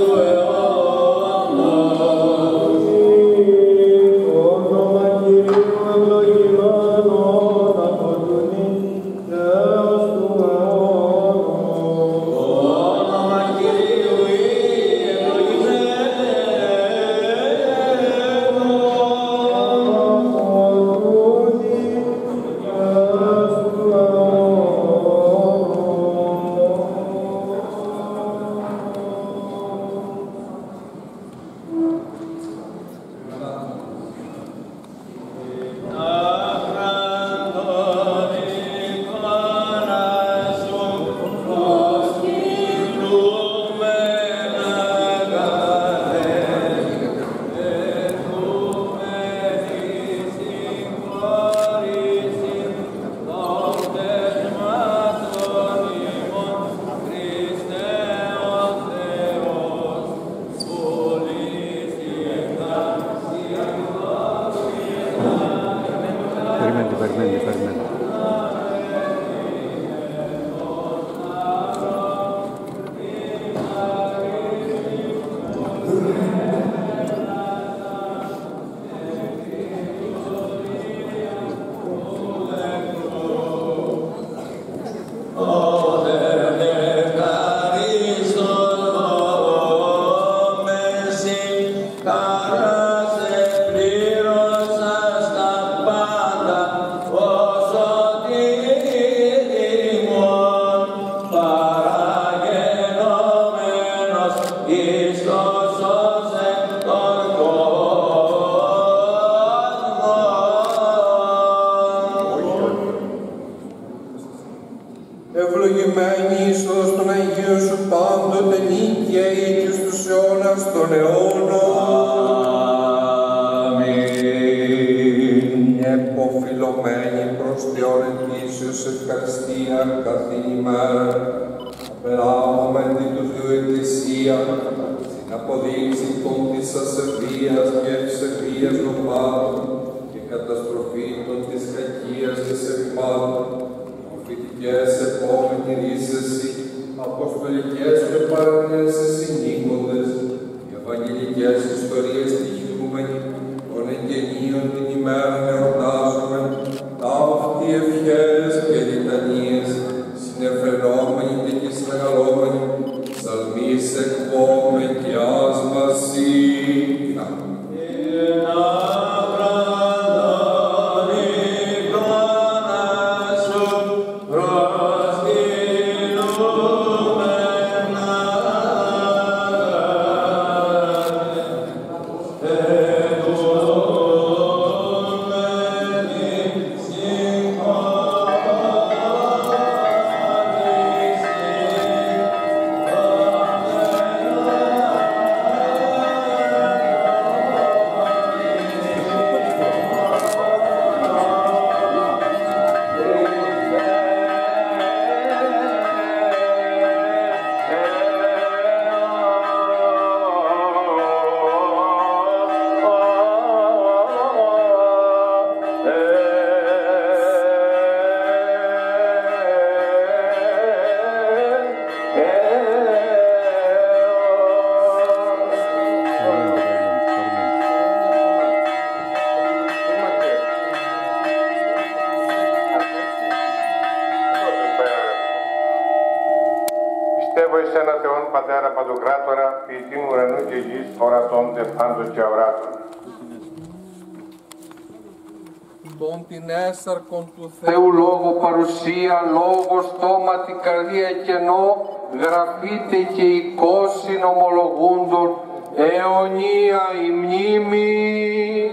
to Απελάβουμε την του Θεού Εκκλησία στην αποδείξη των της ασεβίας και ευσεβίας των πάντων και καταστροφή των της κακίας της ευπάντων προφητικές επόμενη ρίσεση, αποστολικές και παρανέσεις συνήγοντες, οι ευαγγελικές ιστορίες ορατώνται πάντως και αοράτων. Τον την έσαρκον του Θεού λόγο παρουσία, λόγος στόμα την καρδία κενό, γραφείτε και εικόσιν ομολογούντων, αιωνία η μνήμη.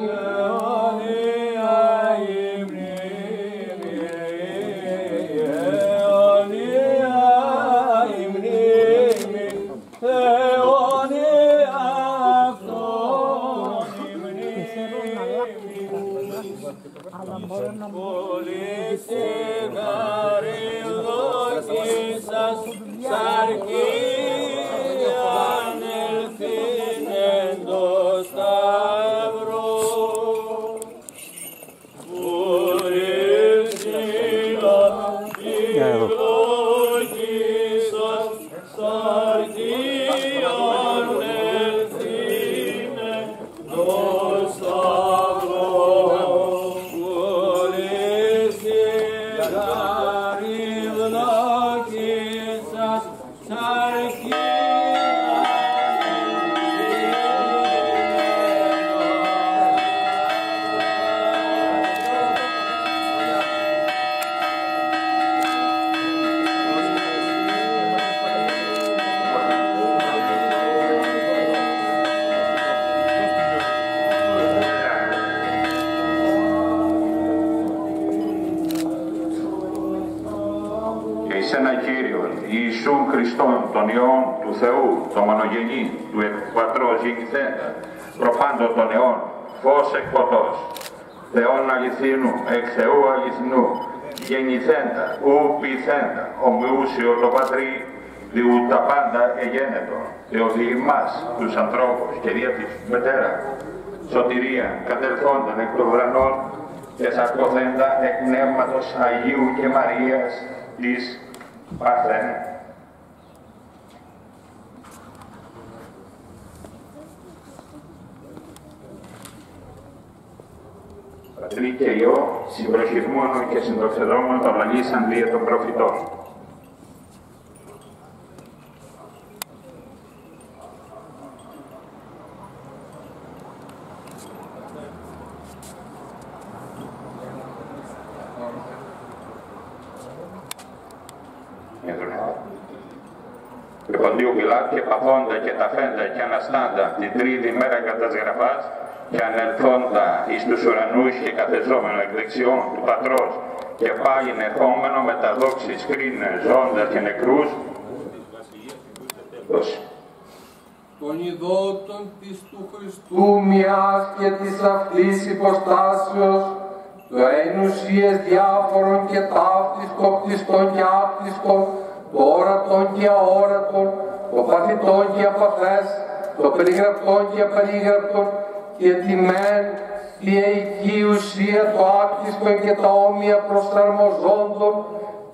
Τον μονογενή, του Πατρός γεννηθέντα, προπάντο των αιών, φως εκ φωτός, Θεόν αληθινού, εκ Θεού αληθινού, γεννηθέντα, ου πειθέντα, ομοιούσιο το Πατρί, διού τα πάντα εγένετο, διότι εμάς, τους ανθρώπους και δια της μετέρα, σωτηρία κατελθόνταν εκ των ουρανών και σαρκωθέντα εκ πνεύματος Αγίου και Μαρίας της Παρθένου. Πατρί και Υιό, συμπροχειρμόνο και συντοξεδόμενο το λαλήσαν δια των προφητών. Και παντίου Πιλάτ και παθώντα και ταφέντα και αναστάντα την τρίτη μέρα κατά της γραφάς και ανελθόντα εις τους ουρανούς και καθεζόμενο εκ δεξιών του Πατρός και πάλι ερχόμενο με τα δόξης κρίνε ζώντας και νεκρούς δώσει. των ειδότων της του Χριστού μιας και της αυτής υποστάσεως, το ενουσίες διάφορων και ταύτης κτιστών και άπτιστων, το όρατον και αόρατον, το παθητόν και απαθές, το περιγραπτόν και απερίγραπτον, και τη μεν τη εική ουσία το άπτιστον και τα όμοια προσαρμοζόντων,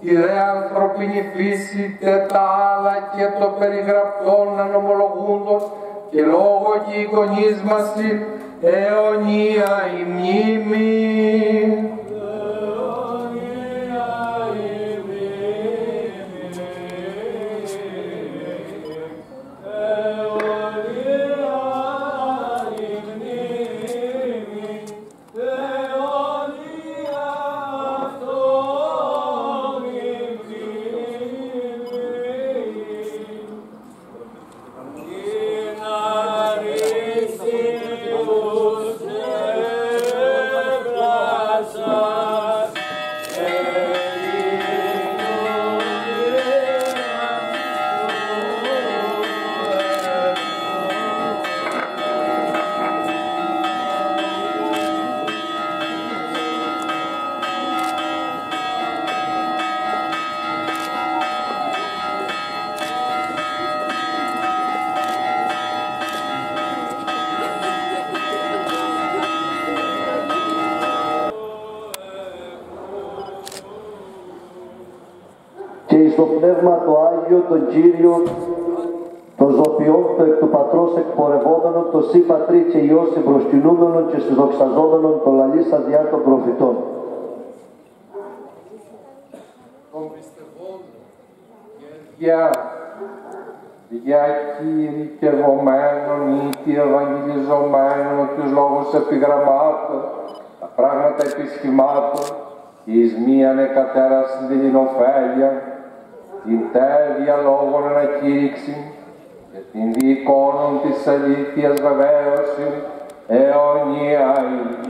τη δε ανθρωπίνη φύση, τε τα άλλα και το περιγραπτόν ανομολογούντων και λόγω και εικονίσμαση αιωνία η μνήμη. Πνεύμα το Άγιο, τον Κύριο, το ζωπιόν, το εκ του Πατρός εκπορευόμενον, το Σύ Πατρί και Υιός εμπροσκυνούμενον και συνδοξαζόμενον, το λαλίσα διά των προφητών. των πιστευών για διακηρυκευομένων ή τι ευαγγελιζομένων τους λόγους επιγραμμάτων, τα πράγματα επισχημάτων, εις μίαν εκατέρα στην ωφέλεια, την τε διαλόγων ανακήρυξη και την διεικόνων της αλήθειας βεβαίωσης, αιωνία η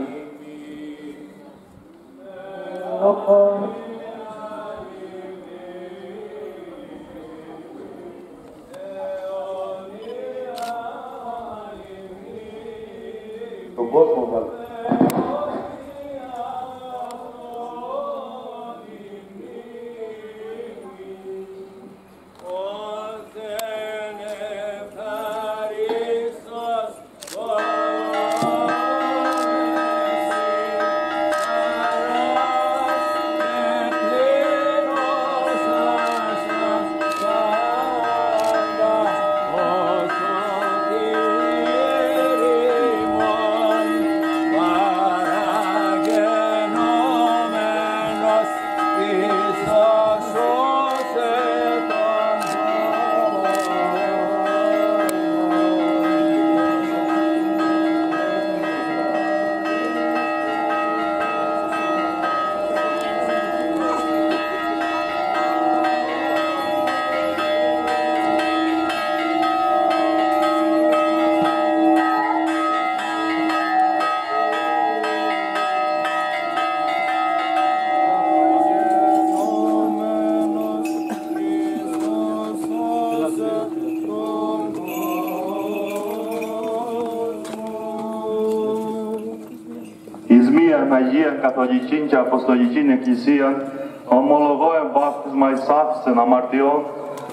Αγίαν Καθολικήν και Αποστολικήν Εκκλησίαν, ομολογώ εμβάπτισμα εις άφησεν αμαρτιών,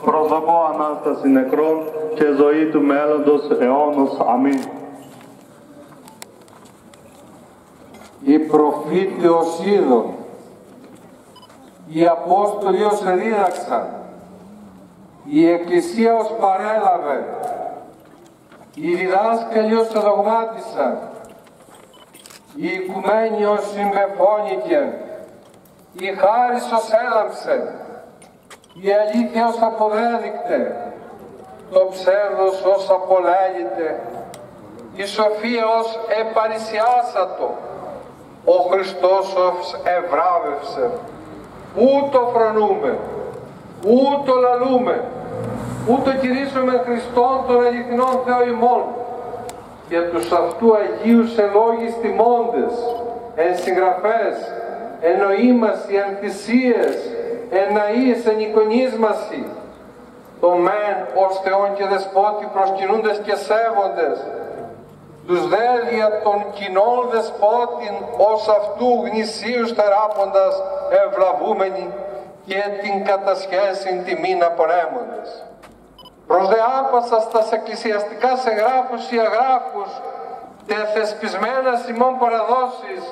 προσδοκώ Ανάσταση νεκρών και ζωή του μέλλοντος αιώνος. Αμήν. οι προφήτε ως είδων, οι Απόστολοι ως δίδαξαν, η Εκκλησία ως παρέλαβε, οι διδάσκαλοι ως δογμάτισαν, οι οικουμένοι ως συμπεφώνηκεν, η χάρις ως έλαμψε, η αλήθεια ως αποδέδεικτε, το ψεύδος ως απολέγεται, η σοφία ως επαρισιάσατο, ο Χριστός ως ευράβευσε. Ούτω φρονούμε, ούτω λαλούμε, ούτω κηρύσσουμε Χριστόν των αληθινών Θεό ημών και τους αυτού Αγίους ελόγης τιμώντες, εν συγγραφές, εν νοήμαση, εν θυσίες, εν ναείς, εν εικονίσμαση, το μεν ως Θεόν και δεσπότη προσκυνούντες και σέβοντες, τους δέλεια των κοινών δεσπότην ως αυτού γνησίους θεράποντας ευλαβούμενοι και την κατασχέσιν τιμήν απορέμοντες. Προς δε άπασα στα εκκλησιαστικά σεγγράφους ή αγράφους τε θεσπισμένας σημών παραδόσεις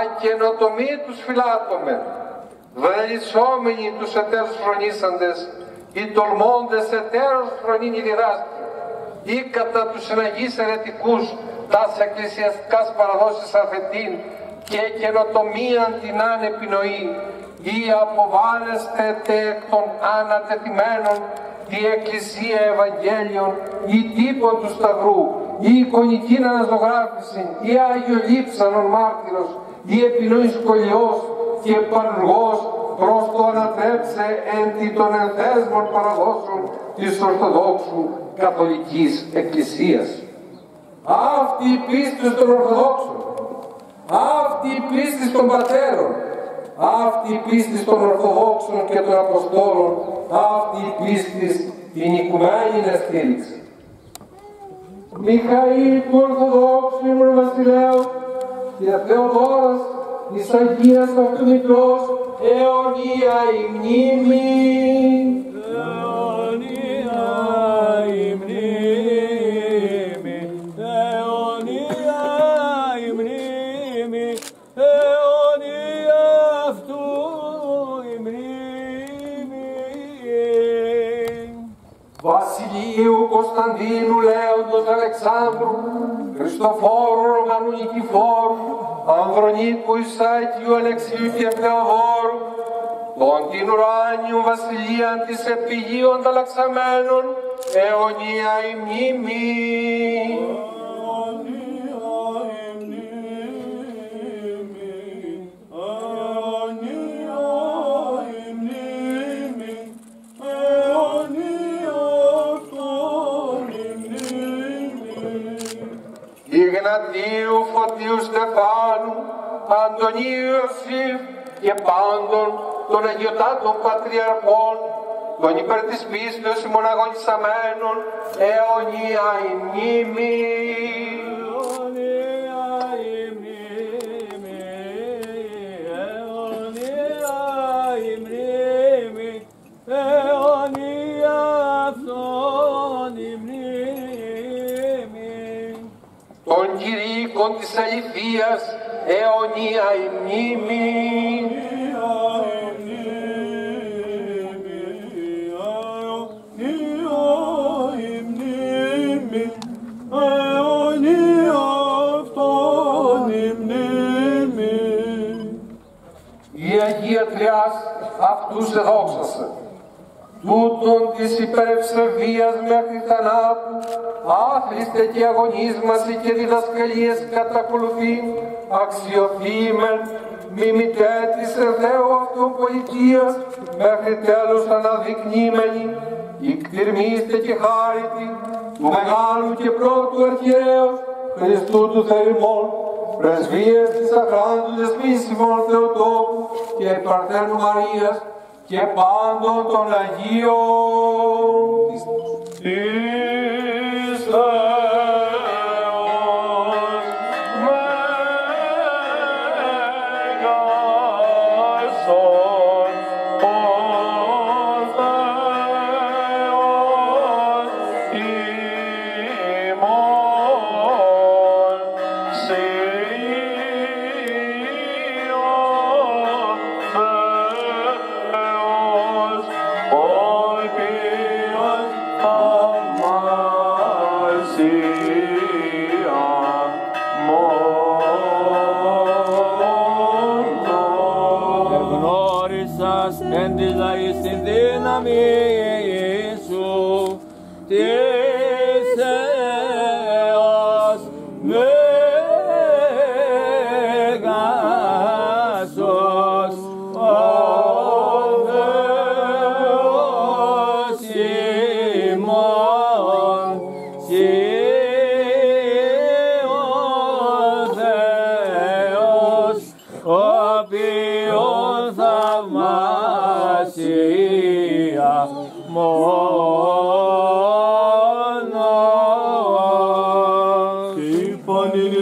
ακαινοτομή τους φυλάτωμεν, βελισσόμενοι τους εταίρους φρονήσαντες, οι τολμώντες εταίρους φρονήν οι ή κατά τους συναγείς ερετικούς τας εκκλησιαστικάς παραδόσεις αφετήν και καινοτομίαν την ανεπινοή ή αποβάλλεστε τε εκ των ανατεθειμένων τη Εκκλησία Ευαγγέλιον ή τύπο του Σταυρού ή εικονική αναζωγράφηση ή Άγιο Λείψανον μάρτυρος ή επινοής σχολιός και παρουργός προς το ανατρέψε εν τη των ενθέσμων παραδόσεων της Ορθοδόξου Καθολικής Εκκλησίας. Αυτή η πίστη των Ορθοδόξων, αυτή η πίστη των Πατέρων, αυτή η πίστη των Ορθοδόξων και των Αποστόλων, αυτή η πίστη την οικουμένη να στήριξη. Μιχαήλ του Ορθοδόξου ήμουν Βασιλέου και Θεοδόρας της Αγίας αυτού Μητρός αιωνία η μνήμη. Κωνσταντίνου Λέοντος Αλεξάνδρου, Χριστοφόρου Ρωμανού Νικηφόρου, Ανδρονίκου Ισάκιου Αλεξίου και Θεοδόρου, τον την ουράνιου βασιλείαν της επιγείων ταλαξαμένων, αιωνία η μνήμη. Αντωνίου Ιωσήφ και πάντων των Αγιωτάτων Πατριαρχών, των υπέρ της πίστεως ημών αγωνισαμένων, αιωνία η μνήμη. Αιωνία η μνήμη, αιωνία η μνήμη, αιωνία αυτόν η μνήμη. των κηρύκων της αληθείας, αιωνία η μνήμη. Η Αγία Τριάς αυτούς εδόξασε. Τούτον της υπερευσεβίας μέχρι θανάτου, άθλιστε και αγωνίσμαση και διδασκαλίες κατακολουθεί, αξιοθήμεν, μιμητέ της Θεού αυτών πολιτείας, μέχρι τέλους αναδεικνύμενη, ικτηρμίστε και χάρητη, του μεγάλου και πρώτου αρχαίου, Χριστού του Θεημών, πρεσβείες της αχράντου δεσπίσιμων Θεοτόπου και Παρθένου Μαρίας, και πάντων των Αγίων. Της and desires in the name.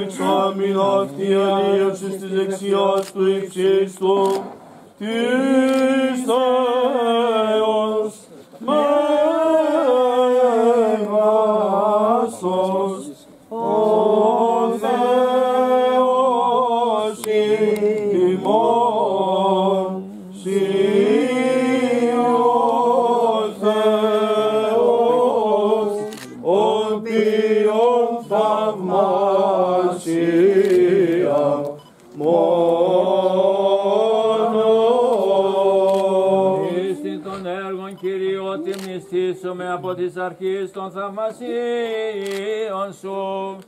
Εξάμειν αυτή αλλίευσης της δεξιάς του υψίστου, της Θεός μνηστήσομαι από τις αρχές των θαυμασίων σου.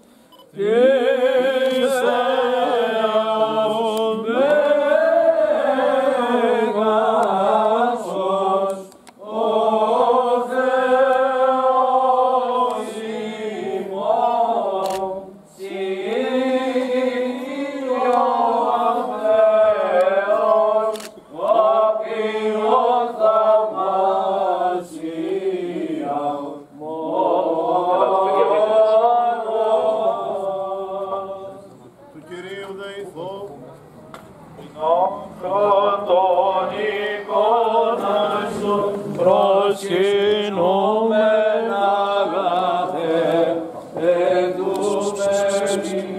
speak.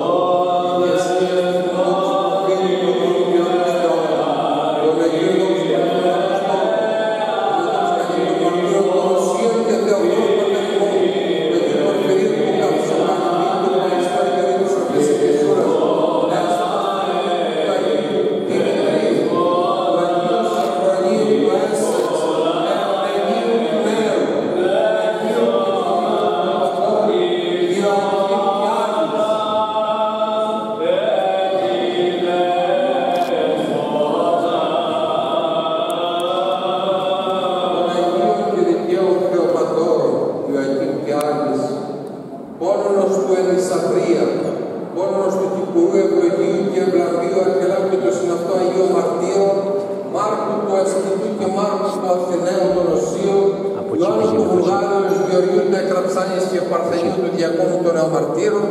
Oh. Πόνος του Κυπουρού Ευλογίου και Ευλαβίου Αρχελάκου και του συναυτού Αγίου Μαρτύρου, Μάρκου του Ασκητού και Μάρκου του Αθηναίου των Οσίων, Ιωάννου του Βουλγάριου, Γεωργίου του Εκραψάνης και Παρθενίου του Διακόνου των Νεομαρτύρων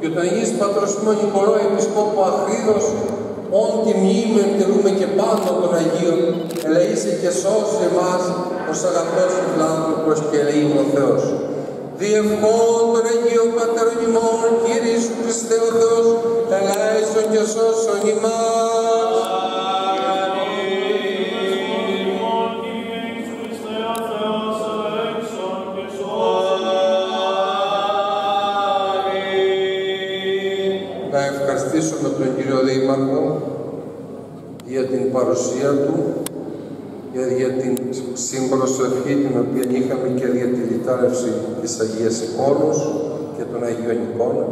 και τον Αγίης Πατροσμό Νικολό Επισκόπου Αχρίδος, όν τιμιήμεν τηρούμε και πάντων των Αγίων, ελεήσε και σώσε εμάς ως αγαθός φιλάνθρωπος και ελεήμων Θεός. Διευχών των Αγίων Πατέρων ημών, Κύριε Ιησού Χριστέ ο Θεός, ελάησον και σώσον ημάς. Να ευχαριστήσουμε τον κύριο Δήμαρχο για την παρουσία του και για την συμπροσοχή την οποία είχαμε και για τη λιτάρευση της Αγίας Εικόνος και των Αγίων Εικόνων.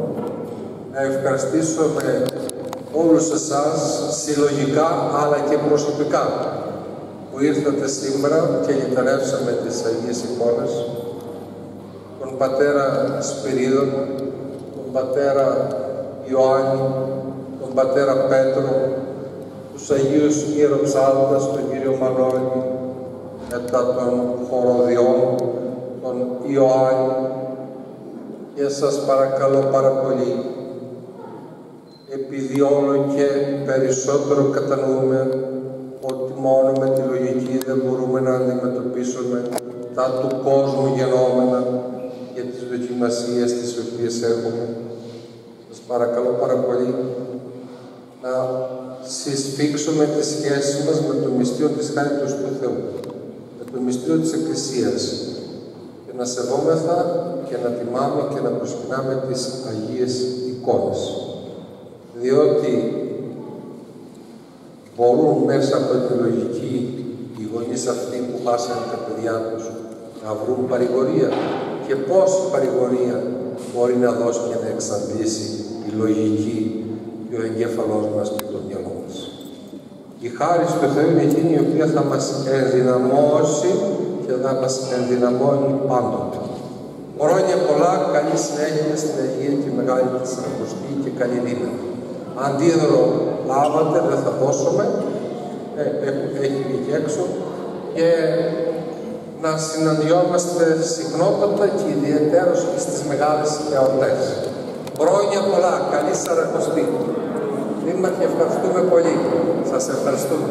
Να ευχαριστήσω με όλους εσάς συλλογικά αλλά και προσωπικά που ήρθατε σήμερα και λιταρεύσαμε τις Αγίες Εικόνες τον πατέρα Σπυρίδων, τον πατέρα Ιωάννη, τον Πατέρα Πέτρο, τους Αγίους Ιεροψάλτας, τον Κύριο Μανώλη, μετά των χοροδιών, τον Ιωάννη και σας παρακαλώ πάρα πολύ επειδή όλο και περισσότερο κατανοούμε ότι μόνο με τη λογική δεν μπορούμε να αντιμετωπίσουμε τα του κόσμου γενόμενα και τις δοκιμασίες τις οποίες έχουμε. Σας παρακαλώ πάρα πολύ να συσφίξουμε τη σχέση μας με το μυστήριο της χάριτος του Θεού, με το μυστήριο της Εκκλησίας και να σεβόμεθα και να τιμάμε και να προσκυνάμε τις Αγίες εικόνες. Διότι μπορούν μέσα από τη λογική οι γονείς αυτοί που χάσαν τα παιδιά τους να βρουν παρηγορία και πώς η παρηγορία μπορεί να δώσει και να εξαντλήσει η λογική και ο εγκέφαλός μας και το μυαλό μας. Η χάρη του Θεού είναι εκείνη η οποία θα μας ενδυναμώσει και θα μας ενδυναμώνει πάντοτε. Χρόνια πολλά, καλή συνέχεια στην Αγία και Μεγάλη Τεσσαρακοστή και καλή δύναμη. Αντίδωρο λάβατε, δεν θα δώσουμε, ε, έχει βγει έξω και να συναντιόμαστε συχνότατα και ιδιαίτερως στις μεγάλες εορτές. Χρόνια πολλά, καλή Σαρακοστή. Δήμαρχε, ευχαριστούμε πολύ. Σας ευχαριστούμε.